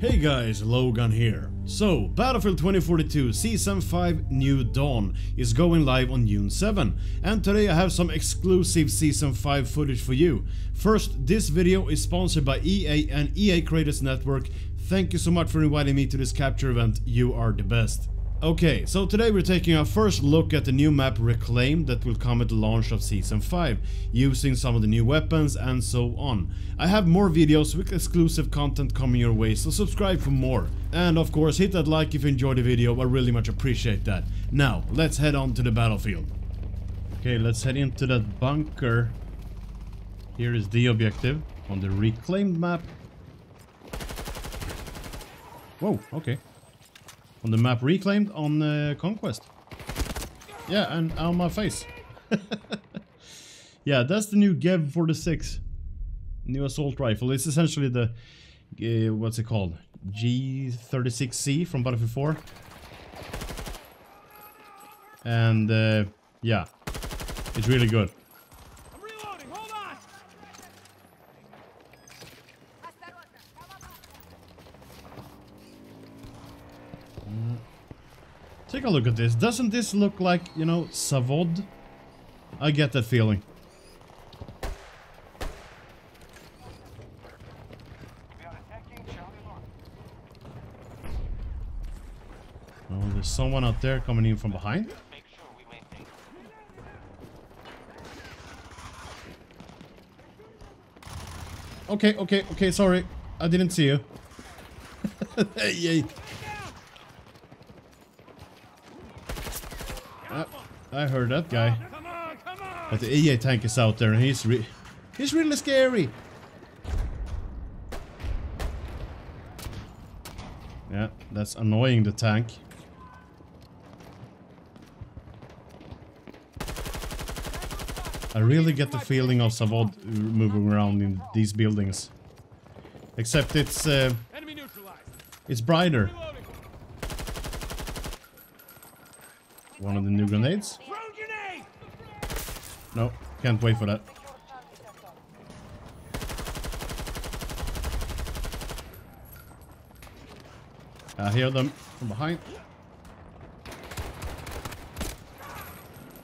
Hey guys, Logan here. So, Battlefield 2042 Season 5 New Dawn is going live on June 7 and today I have some exclusive Season 5 footage for you. First, this video is sponsored by EA and EA Creators Network. Thank you so much for inviting me to this capture event, you are the best. Okay, so today we're taking our first look at the new map Reclaim that will come at the launch of Season 5, using some of the new weapons and so on. I have more videos with exclusive content coming your way, so subscribe for more. And of course hit that like if you enjoyed the video, I really much appreciate that. Now, let's head on to the battlefield. Okay, let's head into that bunker. Here is the objective on the reclaimed map. Whoa, okay on the map reclaimed on uh, Conquest. Yeah, and on my face. yeah, that's the new GEW-46. New assault rifle. It's essentially the, uh, what's it called? G36C from Battlefield 4. And uh, yeah, it's really good. Take a look at this. Doesn't this look like, you know, Zavod? I get that feeling. Oh, there's someone out there coming in from behind. Okay, okay, okay, sorry. I didn't see you. hey, I heard that guy. But the EA tank is out there and he's re he's really scary. Yeah, that's annoying the tank. I really get the feeling of Zavod moving around in these buildings. Except it's uh, it's brighter. One of the new grenades. No, can't wait for that. I hear them from behind.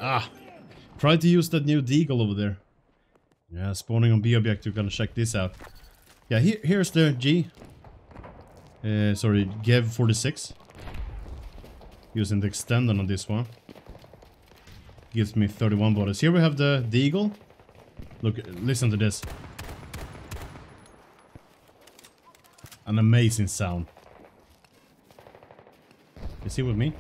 Ah! Try to use that new deagle over there. Yeah, spawning on B object, we're gonna check this out. Yeah, here, here's the G. Uh, sorry, GEW-46 using the extender on this one. Gives me 31 bodies. Here we have the, the eagle. Look, listen to this. An amazing sound. You see with me?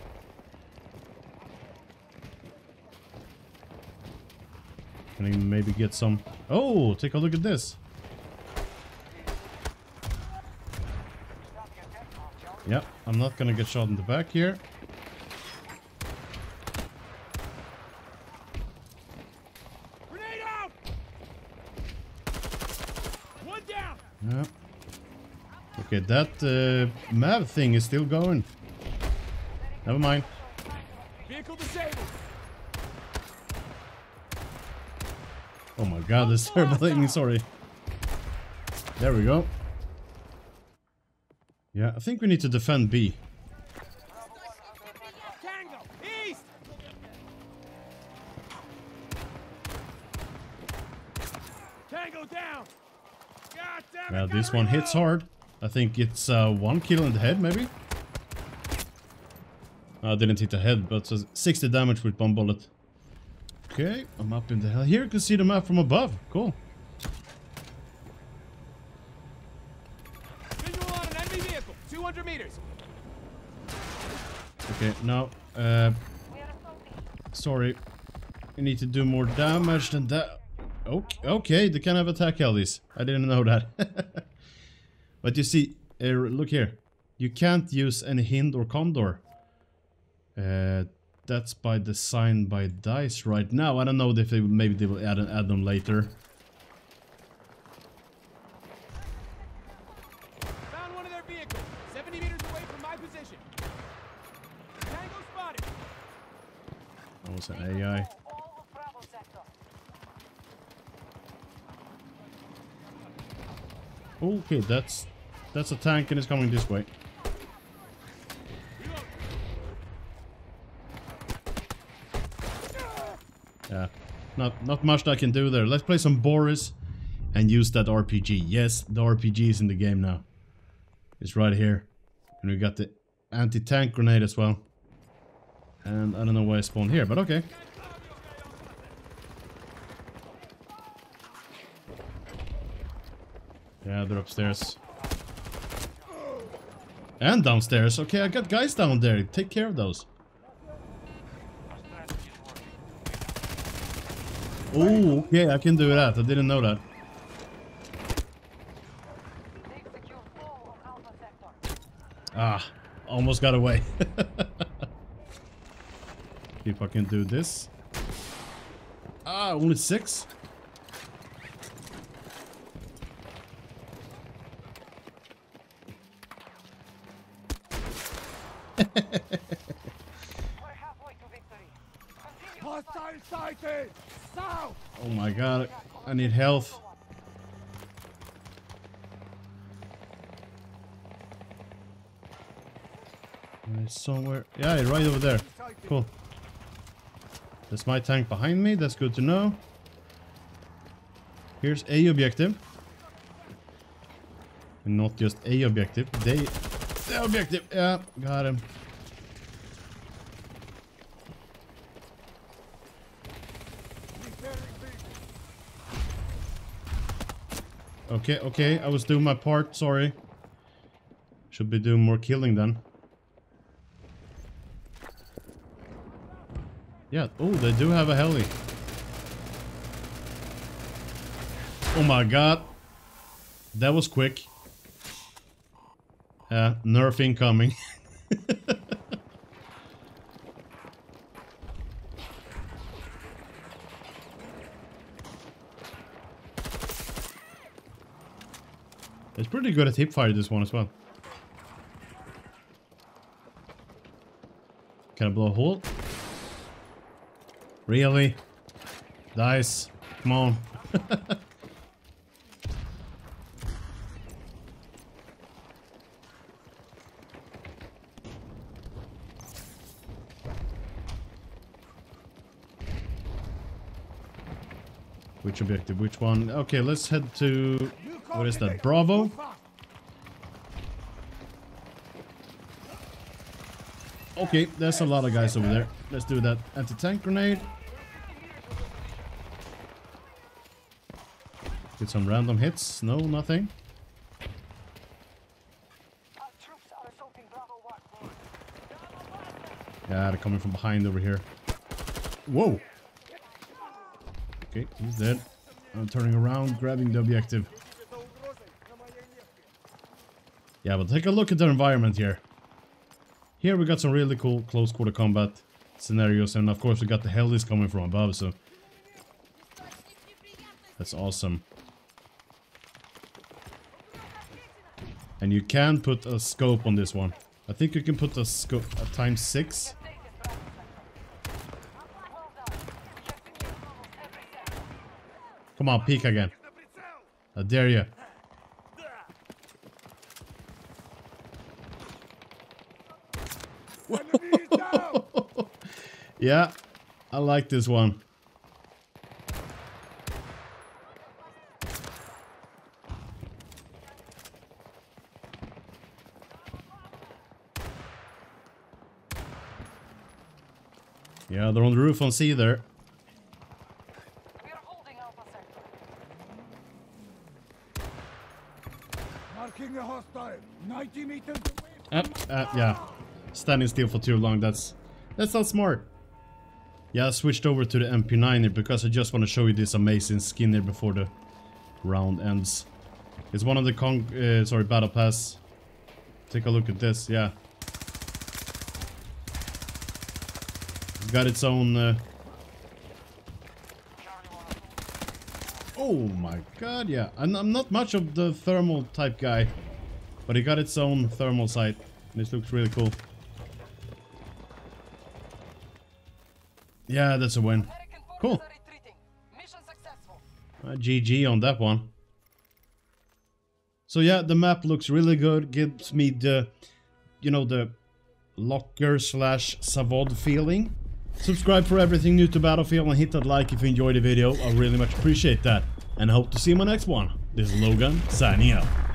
Can I maybe get some... Oh, take a look at this. Yep, I'm not gonna get shot in the back here. Yeah. Okay, that uh, map thing is still going. Never mind. Vehicle disabled. Oh my god, this turbo sorry. There we go. Yeah, I think we need to defend B. Well, this one hits hard. I think it's uh, one kill in the head, maybe? I didn't hit the head, but 60 damage with one bullet. Okay, I'm up in the heli. Here you can see the map from above. Cool. Visual on an enemy vehicle, 200 meters. Okay, now, uh, sorry. You need to do more damage than that. Okay, okay, they can have attack helis. I didn't know that. but you see, uh, look here. You can't use any Hind or Condor. Uh, that's by design by DICE right now. I don't know if they maybe they will add, add them later. Found one of their vehicles, 70 meters away from my position. Tango spotted. That was an AI. Okay, that's that's a tank and it's coming this way. Yeah, not not much I can do there. Let's play some Boris and use that RPG. Yes, the RPG is in the game now. It's right here. And we got the anti-tank grenade as well. And I don't know why I spawned here, but okay. Yeah, they're upstairs. And downstairs. Okay, I got guys down there. Take care of those. Oh, okay, I can do that. I didn't know that. Ah, almost got away. If I can do this. Ah, only six? oh my god, I need health. Uh, somewhere. Yeah, right over there. Cool. That's my tank behind me. That's good to know. Here's a objective. And not just a objective. They... The objective. Yeah, got him. Okay, okay, I was doing my part, sorry. Should be doing more killing then. Yeah, oh, they do have a heli. Oh my god. That was quick. Uh, nerf incoming. it's pretty good at hip fire this one as well. Can I blow a hole? Really? DICE. Come on. Which objective? Which one? Okay, let's head to... What is that? Bravo? Okay, there's a lot of guys over there. Let's do that. Anti-tank grenade. Get some random hits. No, nothing. Yeah, they're coming from behind over here. Whoa! Okay, he's dead. I'm turning around, grabbing the objective. Yeah, but take a look at the environment here. Here we got some really cool close quarter combat scenarios, and of course we got the helis coming from above, so... That's awesome. And you can put a scope on this one. I think you can put a scope at times 6. Come on, peek again. I dare you. yeah, I like this one. Yeah, they're on the roof on C there. We are holding alpha sector. Marking a hostile. 90 meters away. Uh, uh, yeah. Standing still for too long, that's that's not smart. Yeah, I switched over to the MP9 here because I just want to show you this amazing skin here before the round ends. It's one of the con uh, sorry, battle pass. Take a look at this, yeah. It's got its own... Uh... Oh my god, yeah. I'm, I'm not much of the thermal type guy. But it got its own thermal sight. This looks really cool. Yeah, that's a win. Cool. Uh, GG on that one. So yeah, the map looks really good, gives me the, you know, the Locker slash Zavod feeling. Subscribe for everything new to Battlefield and hit that like if you enjoyed the video, I really much appreciate that. And hope to see you in my next one. This is Logan, signing out.